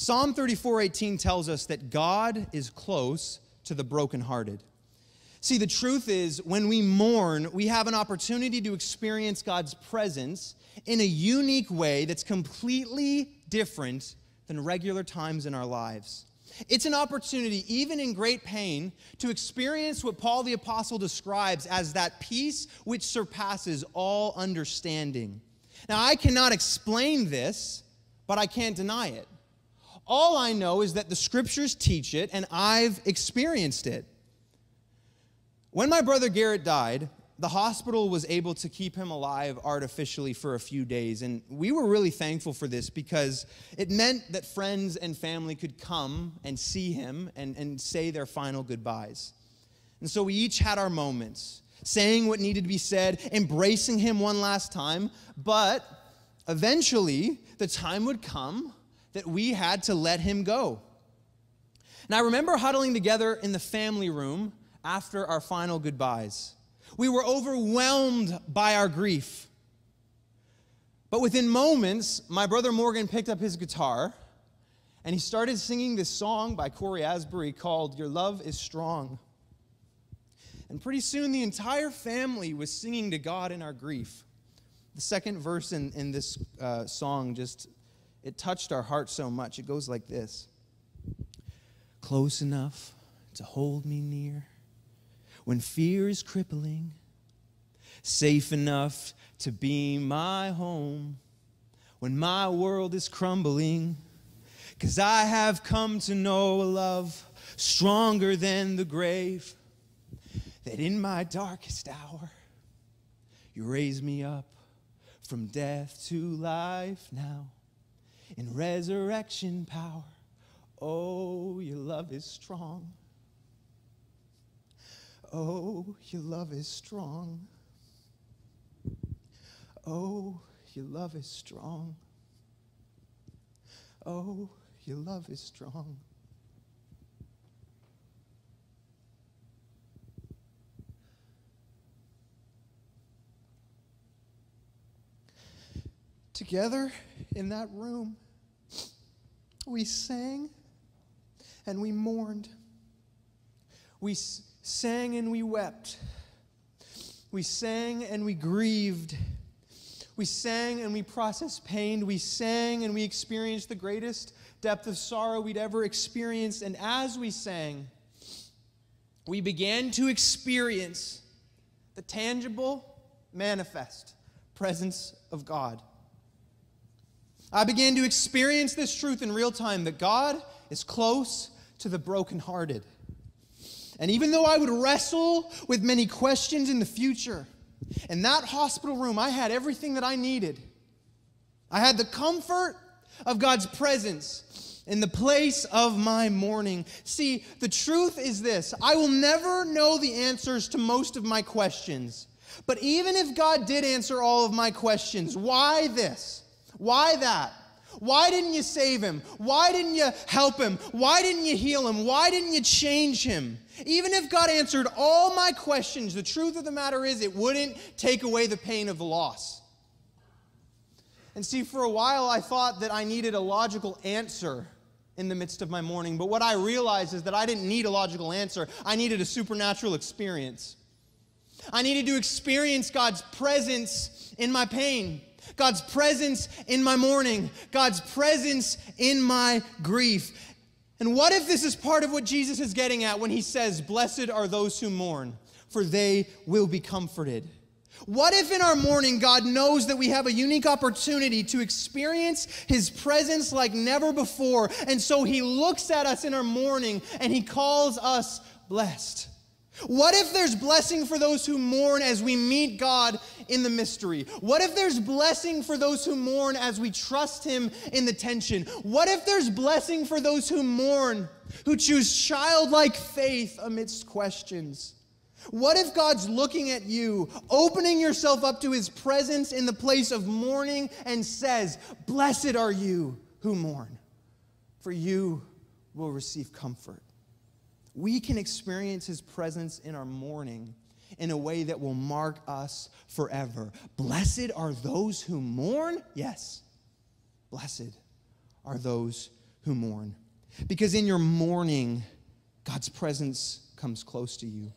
Psalm 34:18 tells us that God is close to the brokenhearted. See, the truth is, when we mourn, we have an opportunity to experience God's presence in a unique way that's completely different than regular times in our lives. It's an opportunity, even in great pain, to experience what Paul the Apostle describes as that peace which surpasses all understanding. Now, I cannot explain this, but I can't deny it. All I know is that the scriptures teach it, and I've experienced it. When my brother Garrett died, the hospital was able to keep him alive artificially for a few days. And we were really thankful for this because it meant that friends and family could come and see him and, and say their final goodbyes. And so we each had our moments, saying what needed to be said, embracing him one last time. But eventually, the time would come that we had to let him go. And I remember huddling together in the family room after our final goodbyes. We were overwhelmed by our grief. But within moments, my brother Morgan picked up his guitar and he started singing this song by Cory Asbury called Your Love is Strong. And pretty soon, the entire family was singing to God in our grief. The second verse in, in this uh, song just, it touched our heart so much. It goes like this Close enough to hold me near when fear is crippling, safe enough to be my home when my world is crumbling. Cause I have come to know a love stronger than the grave, that in my darkest hour, you raise me up from death to life now in resurrection power. Oh, your love is strong. Oh, your love is strong. Oh, your love is strong. Oh, your love is strong. Together in that room, we sang and we mourned. We sang and we wept. We sang and we grieved. We sang and we processed pain. We sang and we experienced the greatest depth of sorrow we'd ever experienced. And as we sang, we began to experience the tangible, manifest presence of God. I began to experience this truth in real time that God is close to the brokenhearted. And even though I would wrestle with many questions in the future, in that hospital room, I had everything that I needed. I had the comfort of God's presence in the place of my mourning. See, the truth is this I will never know the answers to most of my questions. But even if God did answer all of my questions, why this? Why that? Why didn't you save him? Why didn't you help him? Why didn't you heal him? Why didn't you change him? Even if God answered all my questions, the truth of the matter is it wouldn't take away the pain of the loss. And see, for a while I thought that I needed a logical answer in the midst of my mourning, but what I realized is that I didn't need a logical answer, I needed a supernatural experience. I needed to experience God's presence in my pain. God's presence in my mourning, God's presence in my grief. And what if this is part of what Jesus is getting at when he says, Blessed are those who mourn, for they will be comforted? What if in our mourning, God knows that we have a unique opportunity to experience His presence like never before? And so He looks at us in our mourning and He calls us blessed. What if there's blessing for those who mourn as we meet God in the mystery? What if there's blessing for those who mourn as we trust Him in the tension? What if there's blessing for those who mourn, who choose childlike faith amidst questions? What if God's looking at you, opening yourself up to His presence in the place of mourning, and says, Blessed are you who mourn, for you will receive comfort? We can experience his presence in our mourning in a way that will mark us forever. Blessed are those who mourn? Yes. Blessed are those who mourn. Because in your mourning, God's presence comes close to you.